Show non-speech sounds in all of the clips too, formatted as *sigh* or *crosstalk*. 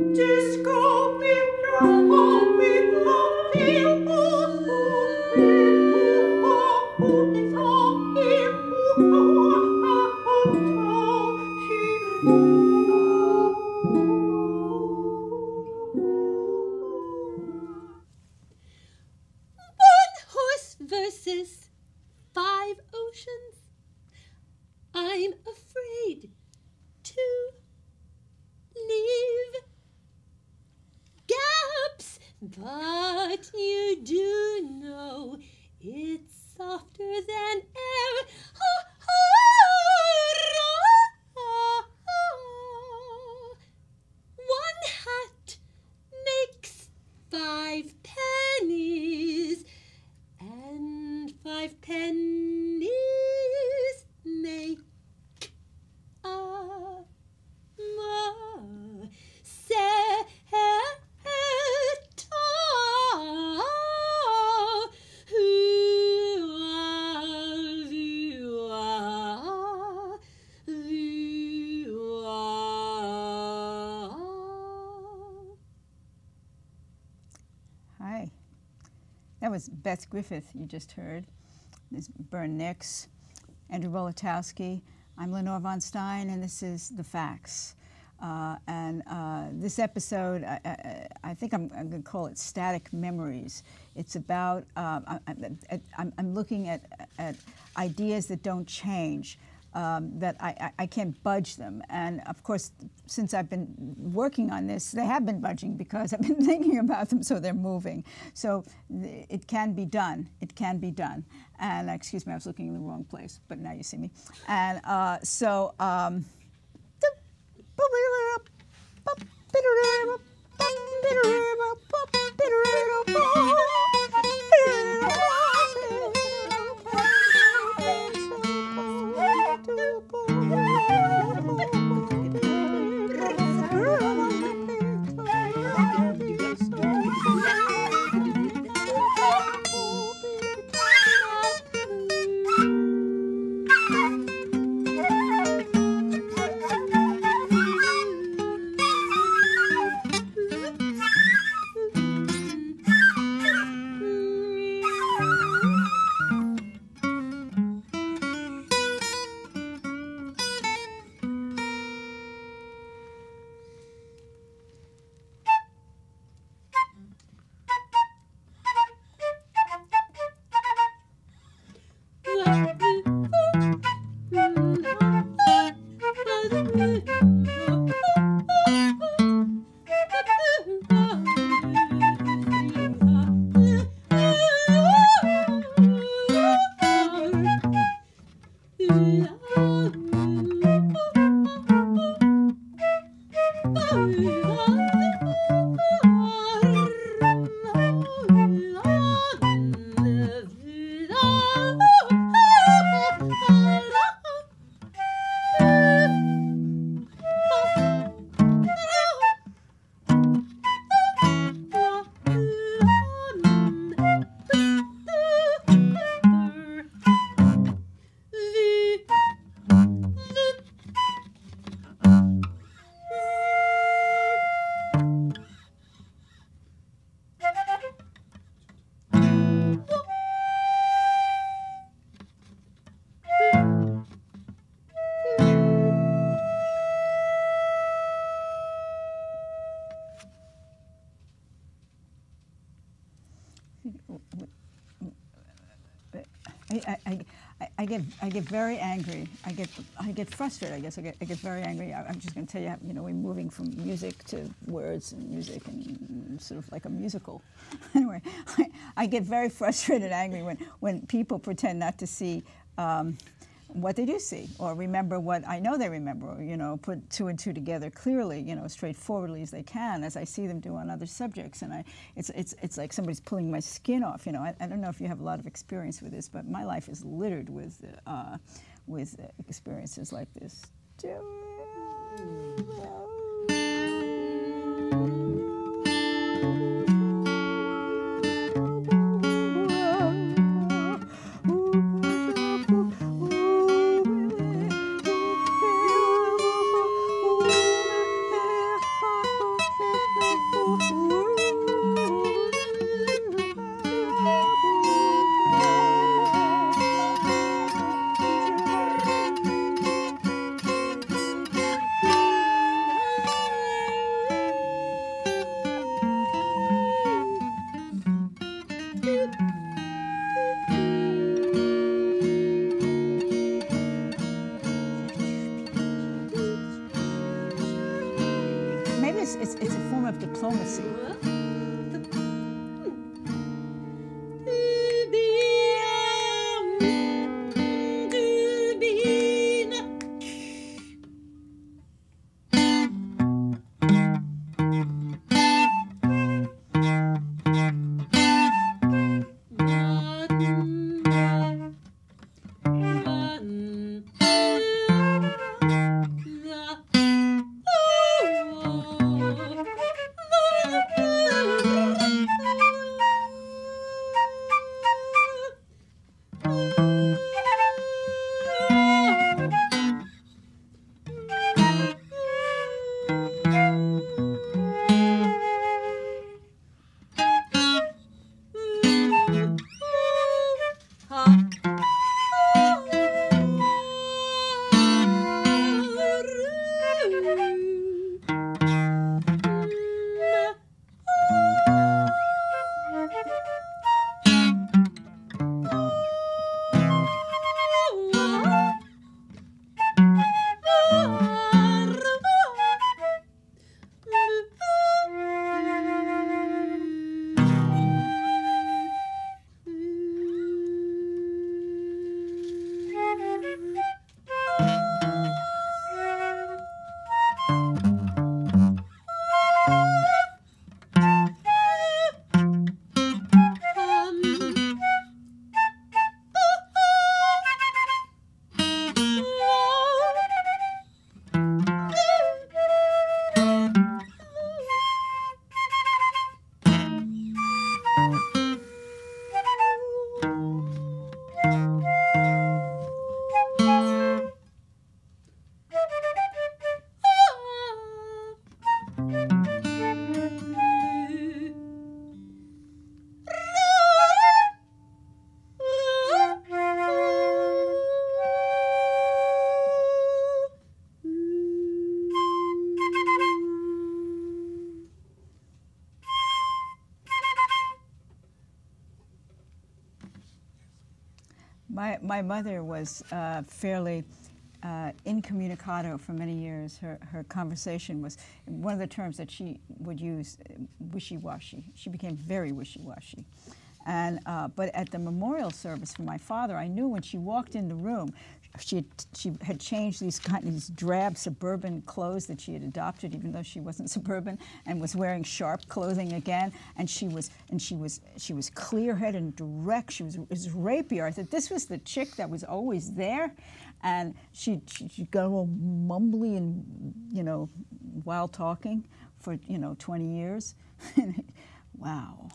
That was Beth Griffith, you just heard. This Bern Nix, Andrew Bolotowsky. I'm Lenore Von Stein, and this is The Facts. Uh, and uh, this episode, I, I, I think I'm, I'm going to call it Static Memories. It's about, um, I, am looking at, at ideas that don't change um, that I, I, can't budge them. And of course, since I've been working on this, they have been budging because *laughs* I've been thinking about them, so they're moving. So it can be done. It can be done. And excuse me, I was looking in the wrong place, but now you see me. And uh, so. Um, get I get very angry. I get I get frustrated. I guess I get I get very angry. I, am just going to tell you, you know, we're moving from music to words and music and sort of like a musical. *laughs* anyway, I, I, get very *laughs* frustrated, and angry when when people pretend not to see. Um, what they do see or remember what I know they remember, or, you know, put two and two together clearly, you know, straightforwardly as they can, as I see them do on other subjects. And I, it's, it's, it's like somebody's pulling my skin off, you know. I, I don't know if you have a lot of experience with this, but my life is littered with, uh, with experiences like this. My, my mother was uh, fairly uh, incommunicado for many years. Her, her conversation was, one of the terms that she would use, wishy-washy. She became very wishy-washy. And, uh, but at the memorial service for my father, I knew when she walked in the room, she had, she had changed these kind of these drab suburban clothes that she had adopted, even though she wasn't *laughs* suburban, and was wearing sharp clothing again. And she was and she was she was clear-headed and direct. She was, was rapier. I thought this was the chick that was always there, and she she, she got all mumbly and you know while talking for you know 20 years. *laughs* wow.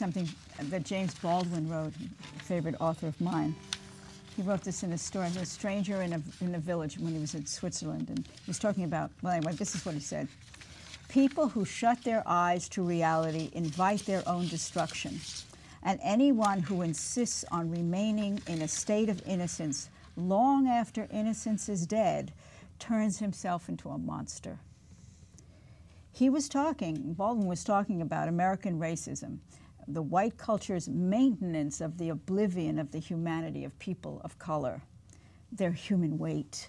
Something that James Baldwin wrote, a favorite author of mine. He wrote this in a story. He was A stranger in a, in a village when he was in Switzerland, and he was talking about, well, anyway, this is what he said. People who shut their eyes to reality invite their own destruction, and anyone who insists on remaining in a state of innocence long after innocence is dead turns himself into a monster. He was talking, Baldwin was talking about American racism, the white culture's maintenance of the oblivion of the humanity of people of color, their human weight.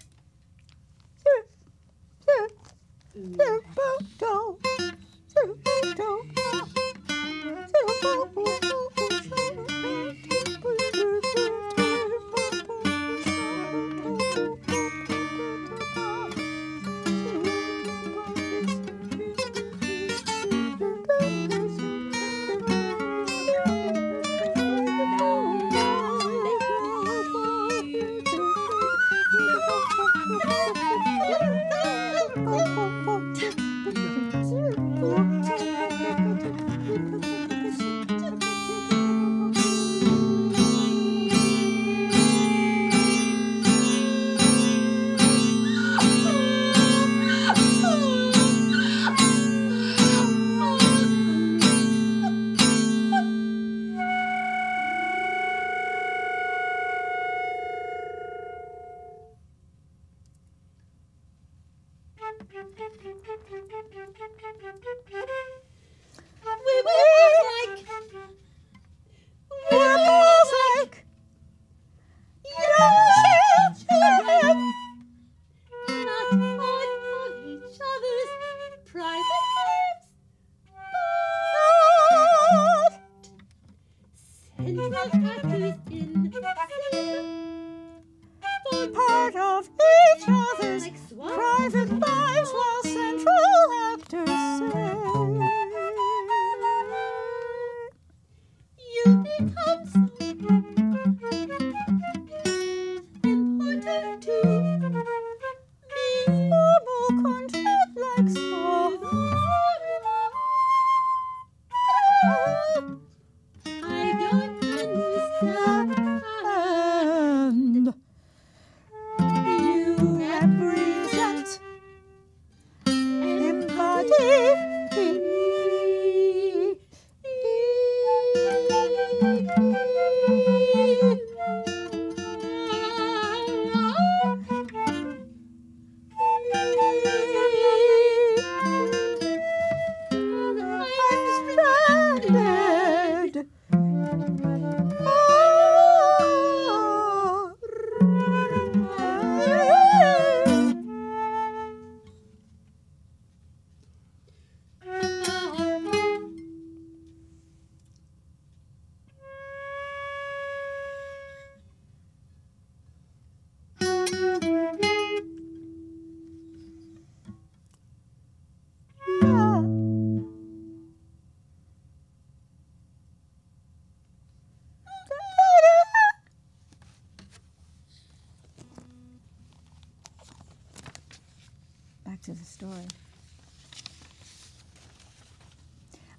Story.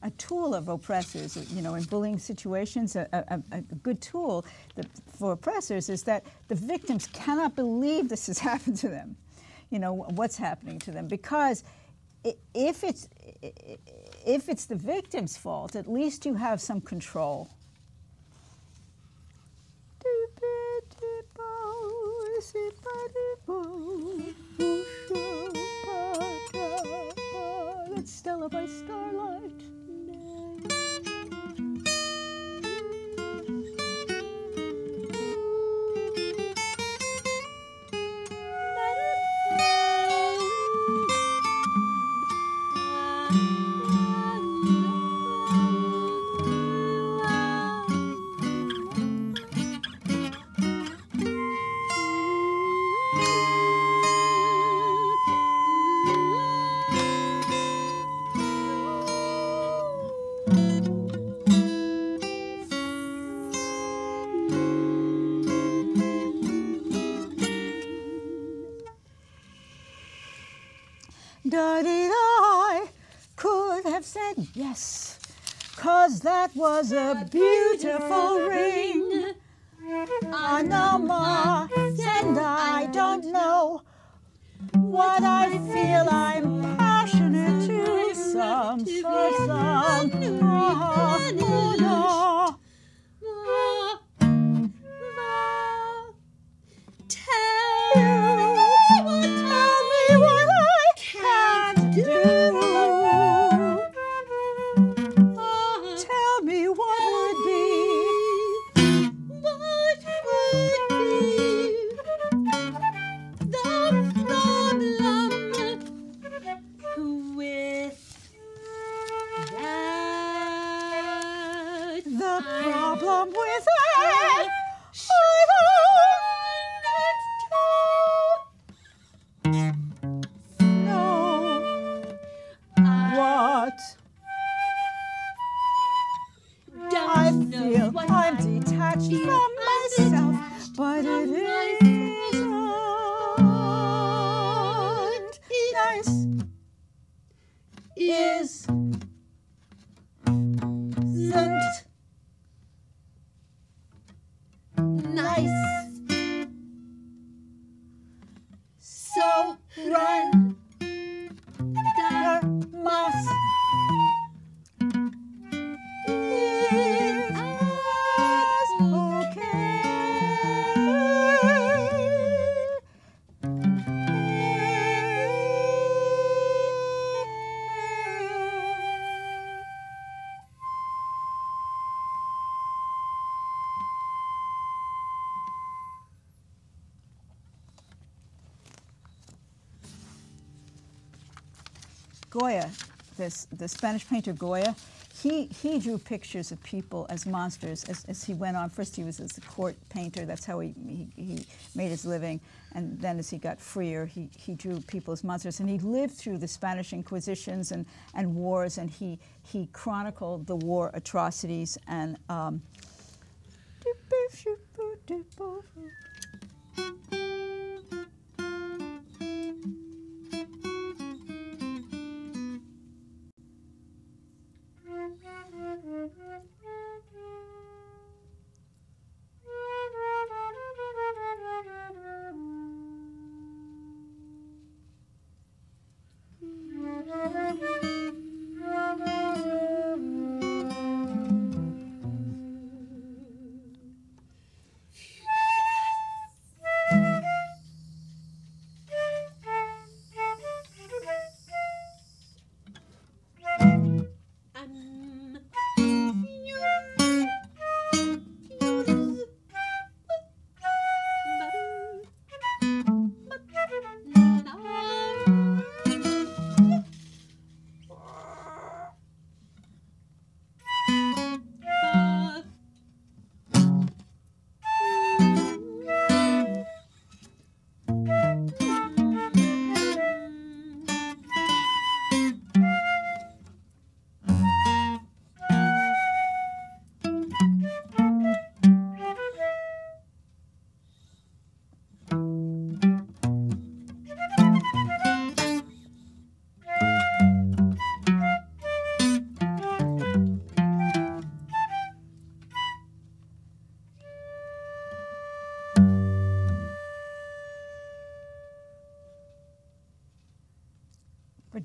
A tool of oppressors, you know, in bullying situations, a, a, a good tool that, for oppressors is that the victims cannot believe this has *laughs* happened to them, you know, what's happening to them. Because if it's, if it's the victim's fault, at least you have some control. have said yes, cause that was a beautiful ring. Anoma, and I don't know what I feel. I'm passionate to some for some. Oh. Goya, this the Spanish painter Goya, he he drew pictures of people as monsters as, as he went on. First, he was as a court painter. That's how he, he, he made his living. And then, as he got freer, he, he drew people as monsters. And he lived through the Spanish Inquisitions and, and wars. And he he chronicled the war atrocities and. Um,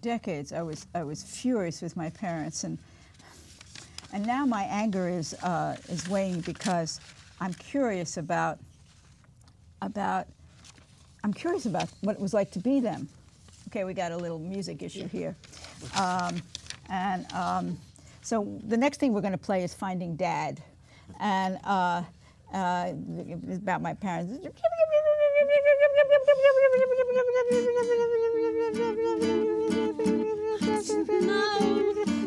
decades, I was I was furious with my parents, and and now my anger is uh, is waning because I'm curious about about I'm curious about what it was like to be them. Okay, we got a little music issue here, um, and um, so the next thing we're going to play is Finding Dad, and uh, uh, it's about my parents. No.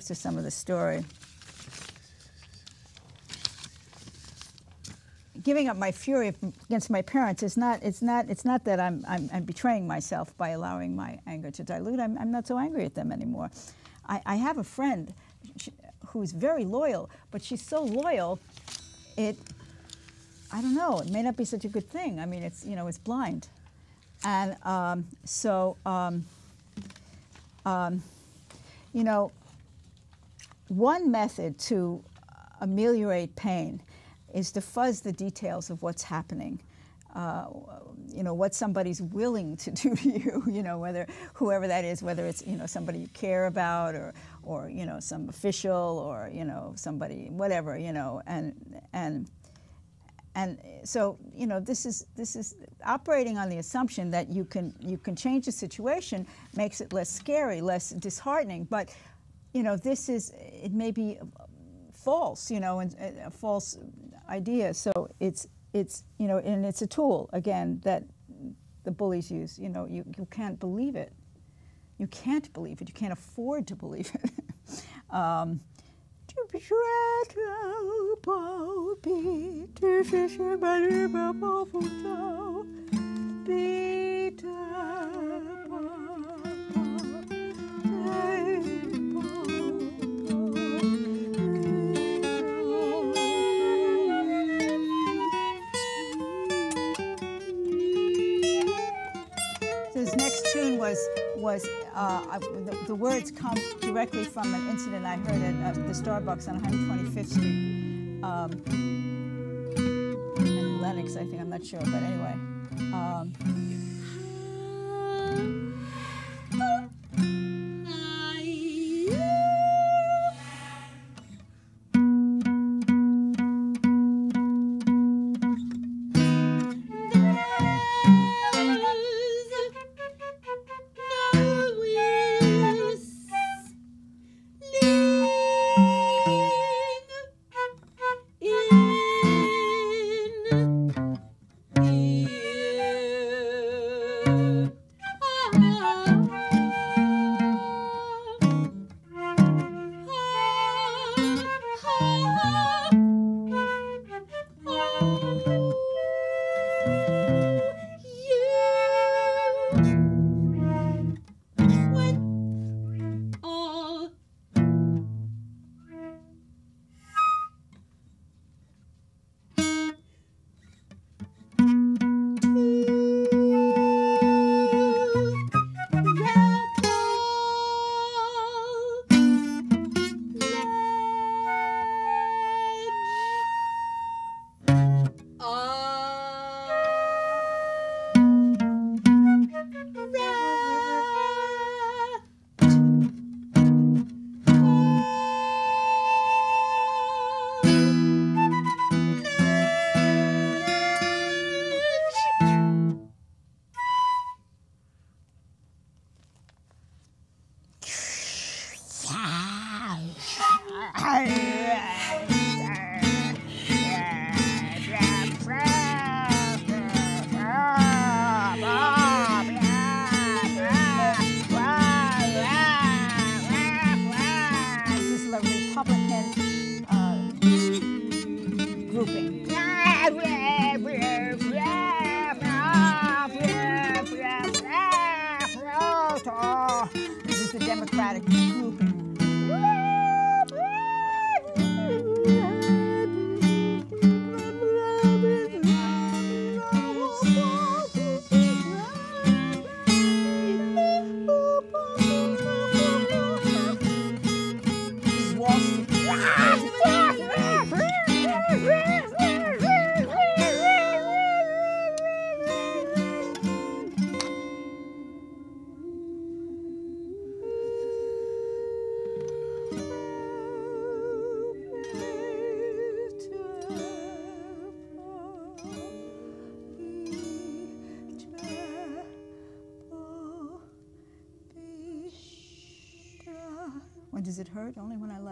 Back to some of the story. Giving up my fury against my parents is not, it's not, it's not that I'm, I'm, I'm betraying myself by allowing my anger to dilute. I'm, I'm not so angry at them anymore. I, I have a friend who's very loyal, but she's so loyal, it, I don't know, it may not be such a good thing. I mean, it's, you know, it's blind. And um, so, um, um, you know, one method to ameliorate pain is to fuzz the details of what's happening. Uh, you know, what somebody's willing to *laughs* do to you, you know, whether whoever that is, whether it's, you know, somebody you care about or, or, you know, some official or, you know, somebody, whatever, you know, and, and, and so, you know, this is, this is operating on the assumption that you can, you can change the situation makes it less scary, less disheartening. But, you know, this is, it may be false, you know, and a false idea. So it's, it's, you know, and it's a tool, again, that the bullies use. You know, you, you can't believe it. You can't believe it. You can't afford to believe it. *laughs* um, was was uh, the, the, words come directly from an incident I heard at uh, the Starbucks on 125th Street. Um, and Lenox, I think, I'm not sure, but anyway. Um, Only when I laugh.